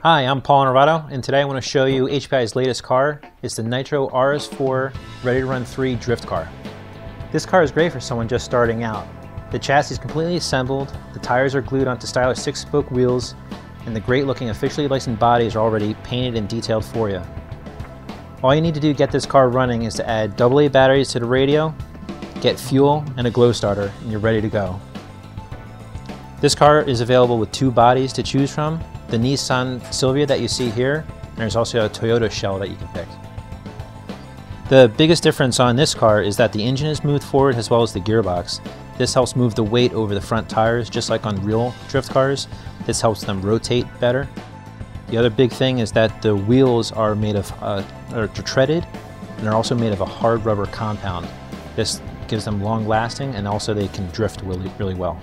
Hi, I'm Paul Onorato, and today I want to show you HPI's latest car. It's the Nitro RS4 Ready to Run 3 drift car. This car is great for someone just starting out. The chassis is completely assembled, the tires are glued onto stylish six-spoke wheels, and the great-looking officially licensed bodies are already painted and detailed for you. All you need to do to get this car running is to add AA batteries to the radio, get fuel, and a glow starter, and you're ready to go. This car is available with two bodies to choose from, the Nissan Silvia that you see here, and there's also a Toyota shell that you can pick. The biggest difference on this car is that the engine is moved forward as well as the gearbox. This helps move the weight over the front tires just like on real drift cars. This helps them rotate better. The other big thing is that the wheels are made of, uh, are treaded, and they're also made of a hard rubber compound. This gives them long lasting and also they can drift really, really well.